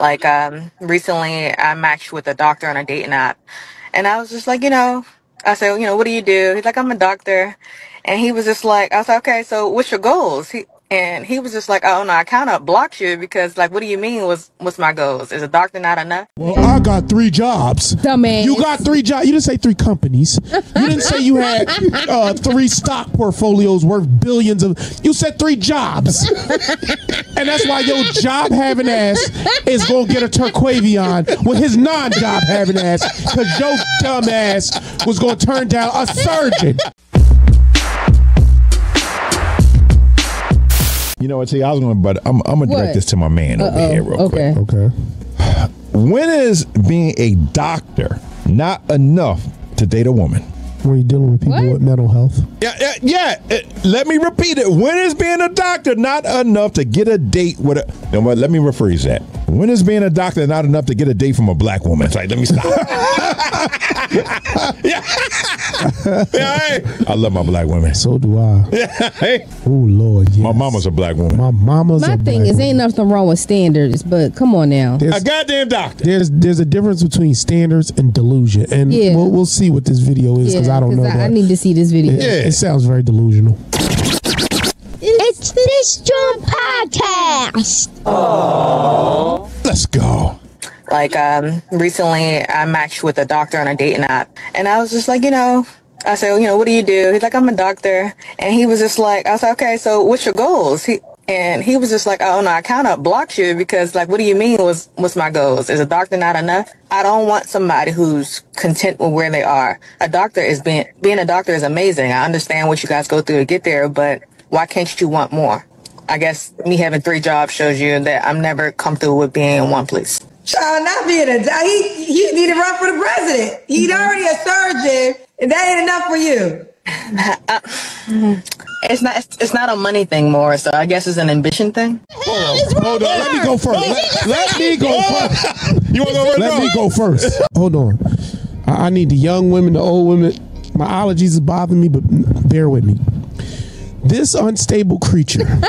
Like um recently I matched with a doctor on a dating app and I was just like, you know, I said, you know, what do you do? He's like, I'm a doctor. And he was just like, I was like, okay, so what's your goals? He and he was just like, oh no, I kind of blocked you because like, what do you mean? Was what's my goals? Is a doctor not enough? Well, I got three jobs. Dumbass. You got three jobs. You didn't say three companies. You didn't say you had uh, three stock portfolios worth billions of. You said three jobs, and that's why your job having ass is gonna get a Turquavion with his non-job having ass because your dumb ass was gonna turn down a surgeon. You know what? See, I was going, but I'm, I'm gonna direct What? this to my man over Uh-oh. here, real Okay. quick. Okay. When is being a doctor not enough to date a woman? When you're dealing with people What? with mental health. Yeah, yeah, yeah. uh, let me repeat it. When is being a doctor not enough to get a date with a? No, but let me rephrase that. When is being a doctor not enough to get a date from a black woman? It's like, let me stop. yeah. yeah hey. I love my black women. So do I. hey, Oh Lord, yes. my mama's a black woman. My mama's. My a thing black is, ain't nothing wrong with standards, but come on now. a goddamn doctor. there's there's a difference between standards and delusion, and Yeah. we'll we'll see what this video is because I don't know I, that. I need to see this video. it, Yeah. it sounds very delusional. It's Dis'JAWN podcast. Let's go. Like um recently I matched with a doctor on a dating app and I was just like, you know, I said, you know, what do you do? He's like, I'm a doctor. And he was just like, I was like, okay, so what's your goals? He and he was just like, oh no, I kind of blocked you because like, what do you mean was what's my goals? Is a doctor not enough? I don't want somebody who's content with where they are. A doctor is being being a doctor is amazing. I understand what you guys go through to get there, but why can't you want more? I guess me having three jobs shows you that I'm never comfortable with being in one place. Child, not being a uh, he he need to run for the president. He's mm-hmm. already a surgeon, and that ain't enough for you. It's not. It's, it's not a money thing more. So I guess it's an ambition thing. Hold on, hold on. let me go first. Let, let me go first. You want to go first? Let me go first. Hold on. I, I need the young women, the old women. My allergies is bothering me, but bear with me. This unstable creature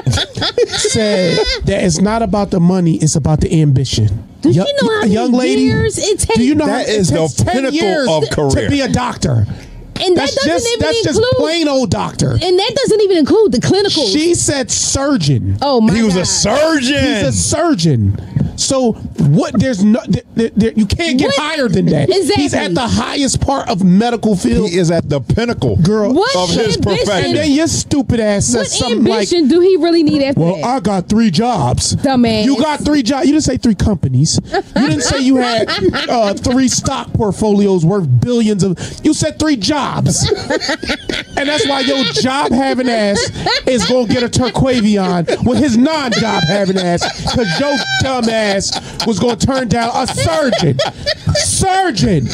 said that it's not about the money; it's about the ambition. Do you know how a many young lady, years it takes? Do you know That how, is it the takes 10 pinnacle of career. to be a doctor? And that That's doesn't just even that's just include. plain old doctor. and that doesn't even include the clinical. She said surgeon. oh my god. He was God. a surgeon. He's a surgeon. So what? There's no. There, there- there- you can't get What? higher than that. Exactly. He's at the highest part of medical field. he is at the pinnacle Girl, What of his ambition? profession. and then your stupid ass What says something like, ambition do he really need after "Well, that? I got three jobs." Dumbass. You got three jobs. You didn't say three companies. You didn't say you had uh, three stock portfolios worth billions of. You said three jobs, and that's why your job having ass is gonna get a Turquavion with his non-job having ass because your dumb ass was gonna turn down a surgeon. Surgeon.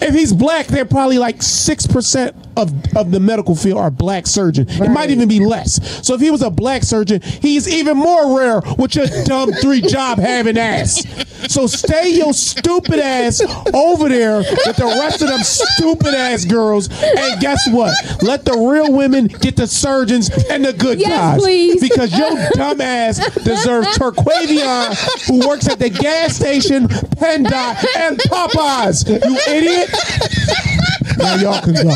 If he's black, they're probably like six percent of, of the medical field are black surgeons. It might even be less. So if he was a black surgeon, he's even more rare with your dumb three job having ass. So stay your stupid ass over there with the rest of them stupid ass girls. And guess what? Let the real women get the surgeons and the good Yes, guys. please. Because your dumb ass deserves Turquavion, who works at the gas station, PennDOT, and Popeyes. You idiot. Now y'all can go.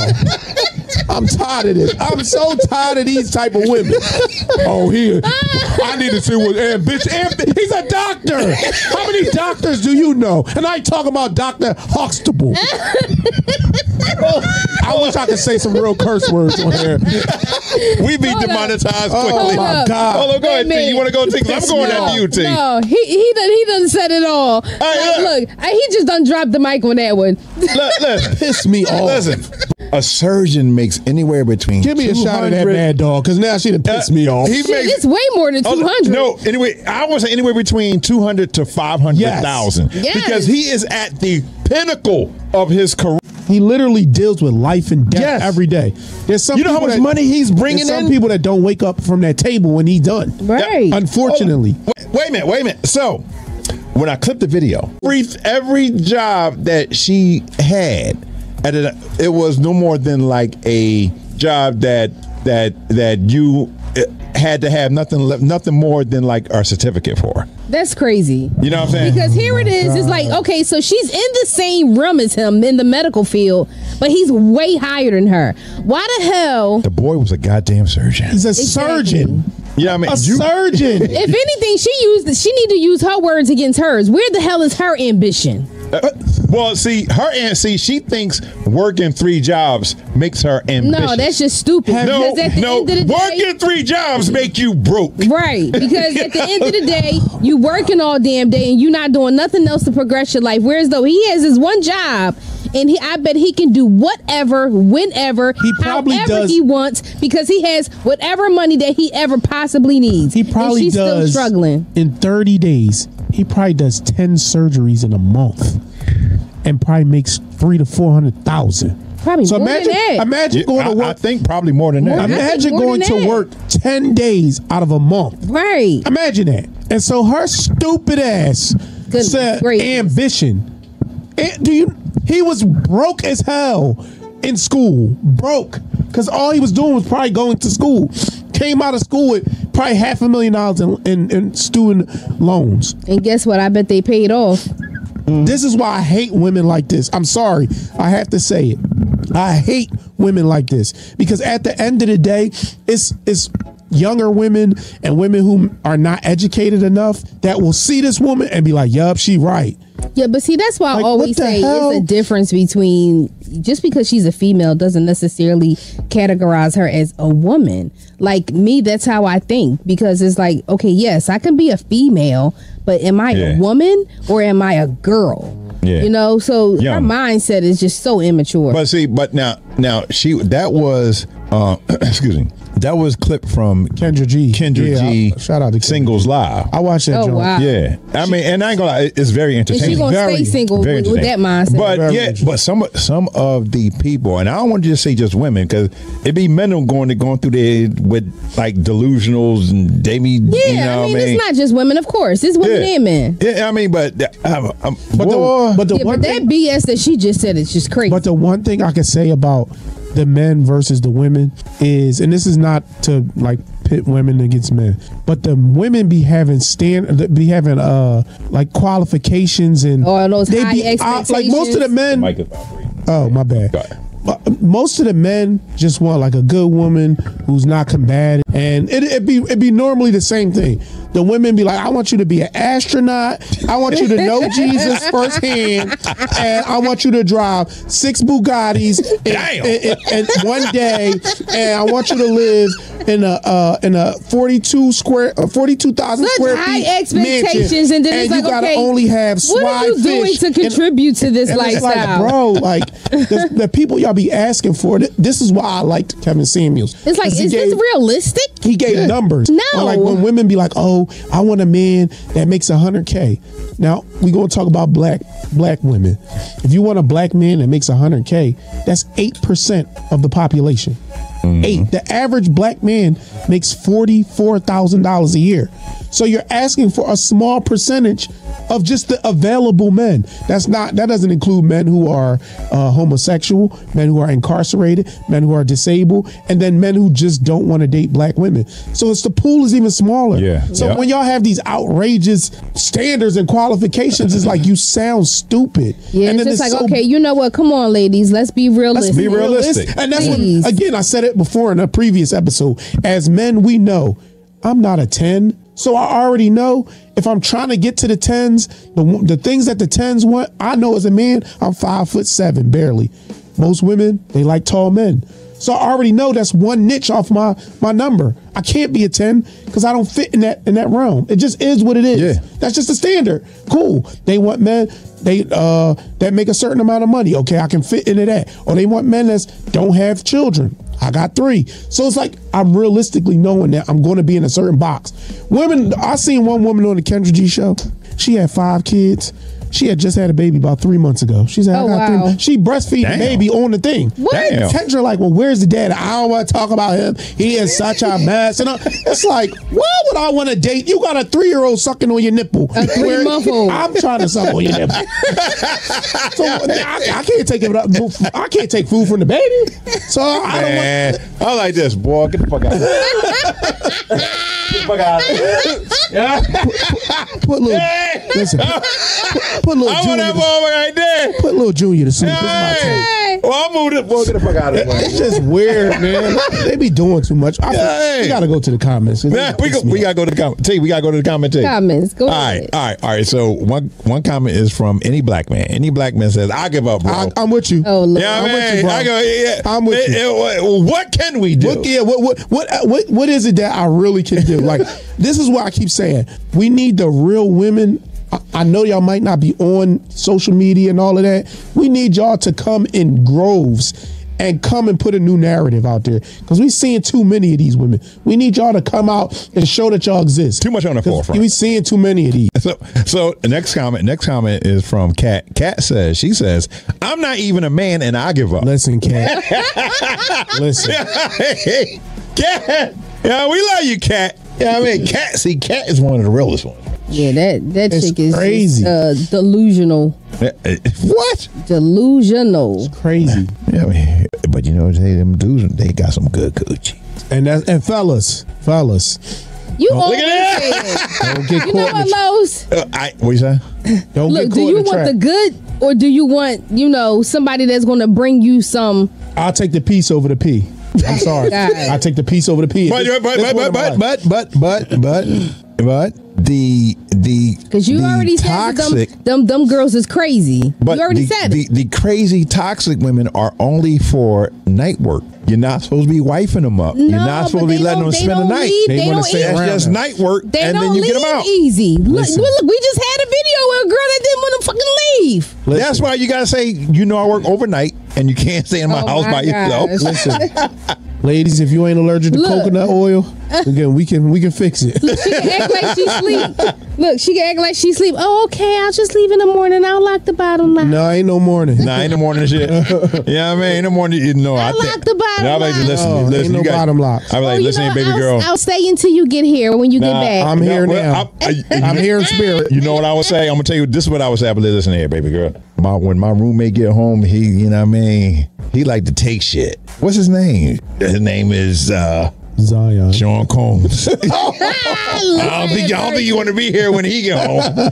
I'm tired of this. I'm so tired of these type of women. Oh, here. I need to see what ambition. Ambi- he's a doctor. How many doctors do you know? And I ain't talking about Dr. Huxtable. I wish I could say some real curse words on here. we be Hold up. demonetized Oh quickly. my up. God. Hold on, go ahead, Wait a T. You want to go, T? 'Cause I'm going me after you, T. No, he he done he done said it all. Hey, Like, look. look, I- he just done dropped the mic on that one. Look, listen, Piss me off. listen. A surgeon makes anywhere between. Give me a shot of that 200 mad dog, because now she done uh, pissed me off. He Shit, makes it's way more than Oh, two hundred. No, anyway, I would say anywhere between two hundred to five hundred thousand. Yes. Because he is at the pinnacle of his career. He literally deals with life and death Yes. every day. There's some You know how much that- money he's bringing there's some in? people that don't wake up from that table when he's done. right. Unfortunately. Oh, wait, wait a minute, wait a minute. So when I clipped the video, every every job that she had, at a, it was no more than like a job that that that you uh, had to have nothing le- nothing more than like our certificate for. That's crazy. You know what I'm saying? Because here it is, it's like, okay, so she's in the same room as him in the medical field, but he's way higher than her. Why the hell? the boy was a goddamn surgeon. He's a Exactly. surgeon. You know what I mean? A You- surgeon. If anything, she used she need to use her words against hers. Where the hell is her ambition? Uh, well, see, her aunt, see, she thinks working three jobs makes her ambitious. No, that's just stupid. no, because at the no. end of the day, Working three jobs make you broke. Right, because at the end of the day, you working all damn day and you not doing nothing else to progress your life. Whereas though he has his one job, and he, I bet he can do whatever, whenever, He probably however does- he wants, because he has whatever money that he ever possibly needs. He probably and she's does still struggling. in 30 days. He probably does 10 surgeries in a month and probably makes three to 400,000. Probably So more imagine, than that. imagine going I, to work. I work. think probably more than that. More. Imagine going to that. work 10 days out of a month. right. Imagine that. And so her stupid ass Goodness said gracious. ambition. And do you he was broke as hell in school. Broke. Cause all he was doing was probably going to school. Came out of school with probably half a million dollars in, in, in student loans. And guess what? I bet they paid off. This is why I hate women like this. I'm sorry. I have to say it. I hate women like this because at the end of the day, it's it's younger women and women who are not educated enough that will see this woman and be like, "Yup, she right." Yeah, but see, that's why Like, I always what the say hell? it's a difference between just because she's a female doesn't necessarily categorize her as a woman. Like me, that's how I think because it's like, okay, yes, I can be a female, but am I Yeah. a woman or am I a girl? Yeah. You know, so her mindset is just so immature. But see, but now, now she that was, uh, excuse me, that was clipped from Kendra G. Kendra Yeah, G. I- shout out to Kendra Singles Live. I watched that. Oh, wow. Yeah, I mean, and I ain't gonna lie, it's very and entertaining. she gonna very- stay single Very with, with that entertaining. mindset. But Very yeah, but some some of the people, and I don't want to just say just women, because it'd be men who going to going through there with like delusionals and they be, yeah, you know I mean, what I mean? it's not just women, of course. It's women yeah. and men. Yeah, I mean, but um, um, But boy, the, but the Yeah, one but thing, that BS that she just said is just crazy. But the one thing I can say about the men versus the women is, and this is not to like pit women against men, but the women be having stand, be having uh like qualifications and Oh, those they high be uh, like most of the expectations. men. Mike is. Oh my bad. Go ahead. But most of the men just want like a good woman who's not combative, and it it be it be normally the same thing. The women be like, I want you to be an astronaut. I want you to know Jesus firsthand, and I want you to drive six Bugattis in, in- in- in one day, and I want you to live in a uh, in a forty two square uh, forty two thousand square high feet expectations, mansion, and then it's you like, gotta okay, only have what are you doing to and- contribute to this and it's lifestyle? like, bro, like the, the people y'all be asking for. th- This is why I liked Kevin Samuels. It's like, is gave, this realistic? He gave numbers. No. Like when women be like, "Oh, I want a man that makes hundred k." Now we gonna talk about black black women. If you want a black man that makes hundred k, that's eight percent of the population. Eight. The average black man makes forty four thousand dollars a year. So you're asking for a small percentage of just the available men. That's not. That doesn't include men who are uh, homosexual, men who are incarcerated, men who are disabled, and then men who just don't want to date black women. So it's the pool is even smaller. Yeah. So Yeah. when y'all have these outrageous standards and qualifications, it's like you sound stupid. Yeah, and it's then just like, so okay, you know what? Come on, ladies, let's be realistic. Let's be realistic. And that's Please. what, again, I said it before in a previous episode. As men, we know I'm not a 10. So I already know if I'm trying to get to the 10s, the, the things that the 10s want, I know as a man, I'm five foot seven, barely. Most women, they like tall men. So I already know that's one niche off my my number. I can't be a 10 because I don't fit in that in that realm. It just is what it is. Yeah. That's just the standard. Cool. They want men they uh that make a certain amount of money. Okay, I can fit into that. Or they want men that don't have children. I got three. So it's like I'm realistically knowing that I'm going to be in a certain box. Women, I seen one woman on the Kendra G show. She had five kids. She had just had a baby about three months ago. She said, Oh, I got wow. three. She breastfeed Damn. the baby on the thing. What? Damn. Kendra like, well, where's the dad? I don't want to talk about him. He is such a mess. And I, it's like, why would I want to date? You got a three year old sucking on your nipple. A three-month-old. I'm trying to suck on your nipple. so I, I can't take it up. I can't take food from the baby. So I don't want. I like this, boy. Get the fuck out. of here. Fuck out of Put little, Hey. listen, put, put little I want junior, that to, right there. put little junior to sleep. This is my. Hey. Well, I moved it. Boy, get the fuck out of here. It's just weird, man. They be doing too much. I, Hey. We gotta go to the comments. Man, we, go, we gotta go to the comment. T, we gotta go to the comment. T. Comments. Go All right, ahead. all right, all right. So one one comment is from any black man. Any black man says, "I give up, bro." I, I'm with you. Oh, Lord. yeah, I'm with you, bro. I go. Yeah, I'm with It- you. it- what- what can we do? What, yeah, what, what, what, uh, what, what is it that I really can do? Like, this is why I keep saying we need the real women. I, I know y'all might not be on social media and all of that. We need y'all to come in groves and come and put a new narrative out there because we're seeing too many of these women. We need y'all to come out and show that y'all exist. Too much on the forefront. We're seeing too many of these. So, so the next comment, next comment is from Kat. Kat says, she says, "I'm not even a man, and I give up." Listen, Cat. Listen. hey, Kat, yeah, we love you, Kat. Yeah, I mean, Kat. See, Kat is one of the realest ones. Yeah, that that It's chick is just, crazy. uh, delusional. Eh, eh, What? Delusional. Crazy. Yeah, I mean, but you know, they them dudes, they got some good coochie. And that, and fellas, fellas, You always Look at that. don't get You know caught in what, the, Lowe's? Uh, I, what you say? don't Look, get do caught you in the want trap. the good or do you want, you know, somebody that's going to bring you some? I'll take the piece over the P. I'm sorry. I take the piece over the P. But This- but this but one but of but mine. but but but but but the the Because you the already said toxic. that them, them them girls is crazy. But you already the, said the, it. the crazy toxic women are only for night work. You're not supposed to be wifing them up. You're No, not supposed to be they letting don't- them they spend the don't night. leave- They they wanna don't stay eat- That's just night work, They and don't then you leave get them out. easy. Look, Listen. look, we just had a video where a girl that didn't want to fucking leave. That's why you gotta say, you know, I work overnight, and you can't stay in my Oh house my by yourself. Listen, ladies, if you ain't allergic to Look. coconut oil, again, we can we can fix it. She act like she sleep. Look, she can act like she sleep. Oh, okay. I'll just leave in the morning. I'll lock the bottom now. no, ain't no morning. Nah, in the morning shit. yeah, I mean, in the morning, you know, I, I think. locked the bottom And I'm like, listen, No, listen, ain't no you got, bottom locks. I'm Oh, like, you listen, know, baby I'll, girl. I'll stay until you get here. When you Nah, get back. I'm here No, now. well, I- I- I'm here in spirit. You know what I would say? I'm gonna tell you. This is what I would say. But listen here, baby girl. My when my roommate get home, he, you know, what I mean, he like to take shit. What's his name? His name is uh Zion. Sean Combs. I don't think I don't think you want to be here when he get home.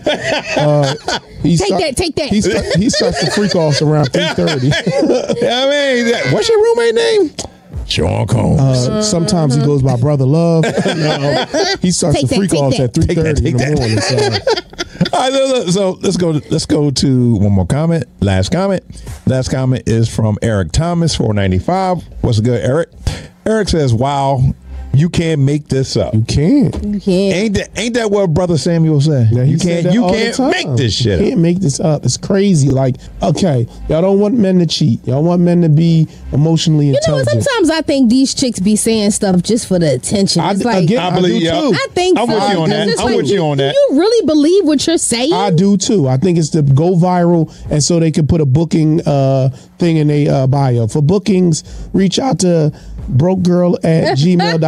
Uh, he Take that, take that. He, start, he starts to freak offs around three thirty. I mean, what's your roommate name? Sean Combs. Uh, sometimes he goes by brother love. No, he starts Take to that, freak take offs at three thirty in the that, morning. So. All right, look, look, so let's go. Let's go to one more comment. Last comment. Last comment is from Eric Thomas, four ninety five. What's good, Eric? Eric says, "Wow, you can't make this up. You can't. you can't. Ain't that ain't that what Brother Samuel said? Yeah, you can't that you can't make this shit. You shit. can't make this up. It's crazy. Like, okay, y'all don't want men to cheat. Y'all want men to be emotionally You know, intelligent. sometimes I think these chicks be saying stuff just for the attention. I- It's like, again, I I believe do too. I think I'm so. with you on that. I'm like, with you on that. Do you really believe what you're saying? I do too. I think it's to go viral, and so they can put a booking uh, thing in their uh, bio. For bookings, reach out to brokegirl at gmail.com.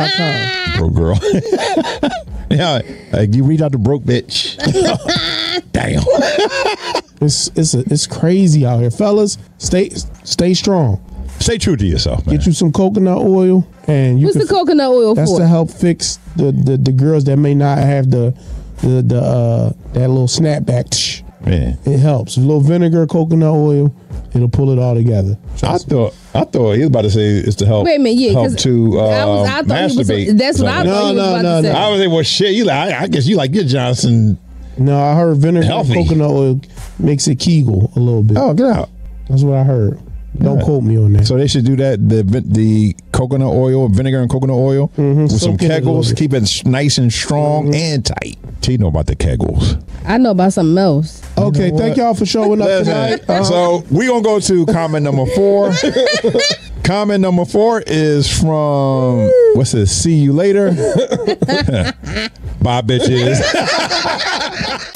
Broke girl. yeah, like you reach out to broke bitch. Damn. It's it's a, it's crazy out here, fellas. Stay stay strong. Stay true to yourself, man. Get you some coconut oil, and you What's can the coconut oil That's for? to help fix the, the, the girls that may not have the the, the uh, that little snapback. Man. It helps. A little vinegar, coconut oil, it'll pull it all together. I thought I thought he was about to say it's to help. Wait a minute, yeah, help 'cause to uh, I was- I thought he was- masturbate. that's what I something. thought he was No, about no, to no, say. no. I was like, well, shit. You like? I guess you like your Johnson. No, I heard vinegar Healthy. and coconut oil makes it kegel a little bit. Oh, get out. That's what I heard. Don't Yeah. quote me on that. So they should do that. The the coconut oil, vinegar and coconut oil with some Soak it kegels. bit. Keep it nice and strong and tight. T know about the kegels. I know about something else. okay, thank y'all for showing up tonight. Uh, so we gonna go to comment number four. comment number four is from what's this? See you later. Bye, bitches.